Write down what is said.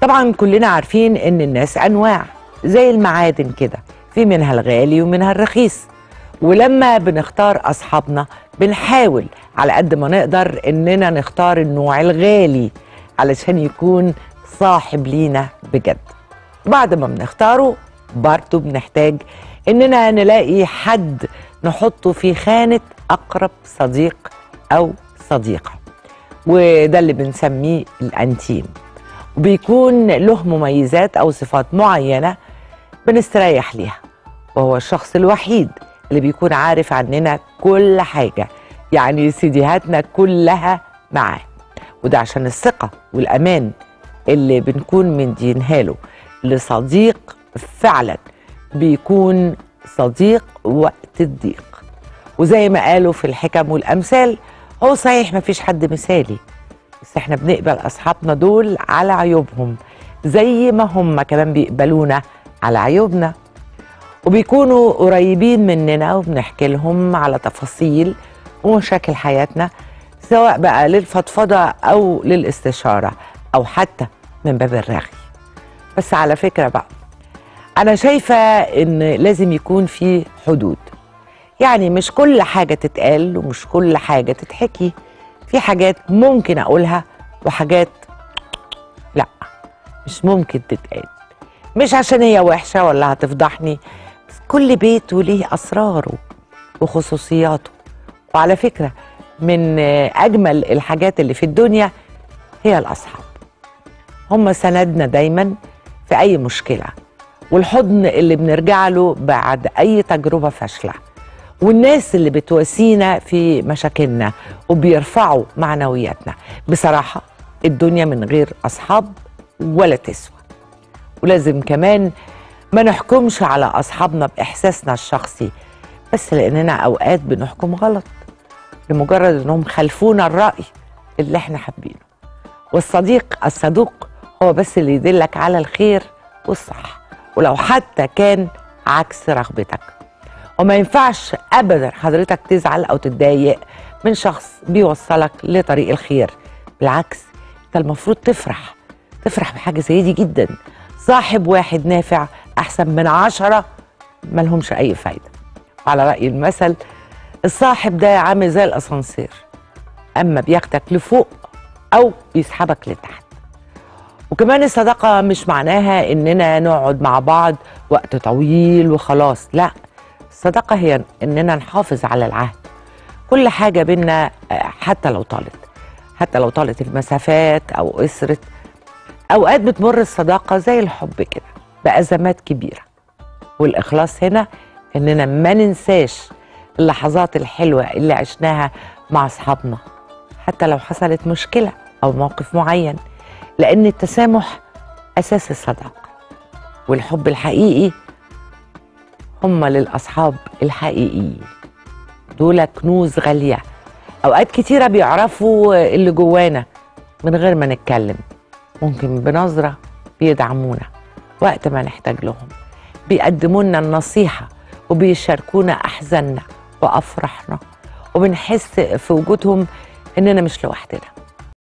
طبعا كلنا عارفين إن الناس أنواع زي المعادن كده في منها الغالي ومنها الرخيص. ولما بنختار أصحابنا بنحاول على قد ما نقدر إننا نختار النوع الغالي علشان يكون صاحب لينا بجد. بعد ما بنختاره برضه بنحتاج إننا نلاقي حد نحطه في خانة أقرب صديق أو صديقة. وده اللي بنسميه الأنتيم. وبيكون له مميزات أو صفات معينة بنستريح ليها وهو الشخص الوحيد اللي بيكون عارف عننا كل حاجة يعني سيديهاتنا كلها معاه. وده عشان الثقة والأمان اللي بنكون مدينها له. لصديق فعلا بيكون صديق وقت الضيق. وزي ما قالوا في الحكم والأمثال هو صحيح مفيش حد مثالي. بس إحنا بنقبل أصحابنا دول على عيوبهم زي ما هم كمان بيقبلونا على عيوبنا. وبيكونوا قريبين مننا وبنحكي لهم على تفاصيل ومشاكل حياتنا سواء بقى للفضفضة أو للاستشارة أو حتى من باب الرغي. بس على فكرة بقى أنا شايفة إن لازم يكون في حدود. يعني مش كل حاجة تتقال ومش كل حاجة تتحكي. في حاجات ممكن أقولها وحاجات لأ مش ممكن تتقال. مش عشان هي وحشة ولا هتفضحني بس كل بيت وليه أسراره وخصوصياته. وعلى فكرة من أجمل الحاجات اللي في الدنيا هي الأصحاب. هم سندنا دايما في أي مشكلة والحضن اللي بنرجع له بعد أي تجربة فاشلة. والناس اللي بتواسينا في مشاكلنا وبيرفعوا معنوياتنا. بصراحة الدنيا من غير أصحاب ولا تسوى. ولازم كمان ما نحكمش على أصحابنا بإحساسنا الشخصي بس لأننا أوقات بنحكم غلط لمجرد أنهم خلفونا الرأي اللي إحنا حابينه. والصديق الصدوق هو بس اللي يدلك على الخير والصح ولو حتى كان عكس رغبتك. وما ينفعش ابدا حضرتك تزعل أو تتضايق من شخص بيوصلك لطريق الخير. بالعكس أنت المفروض تفرح تفرح بحاجة زي دي جدا. صاحب واحد نافع أحسن من عشرة ملهمش أي فايدة. وعلى رأي المثل الصاحب ده عامل زي الأسانسير أما بياخدك لفوق أو بيسحبك لتحت. وكمان الصداقة مش معناها إننا نقعد مع بعض وقت طويل وخلاص لا. الصداقه هي إننا نحافظ على العهد. كل حاجة بينا حتى لو طالت حتى لو طالت المسافات أو قصرت أوقات بتمر الصداقة زي الحب كده بأزمات كبيرة. والإخلاص هنا إننا ما ننساش اللحظات الحلوة اللي عشناها مع أصحابنا حتى لو حصلت مشكلة أو موقف معين لأن التسامح أساس الصداقة. والحب الحقيقي هم للأصحاب الحقيقيين. دول كنوز غالية. أوقات كتيرة بيعرفوا اللي جوانا من غير ما نتكلم. ممكن بنظرة بيدعمونا وقت ما نحتاج لهم. بيقدموا لنا النصيحة وبيشاركونا أحزاننا وأفراحنا. وبنحس في وجودهم إننا مش لوحدنا.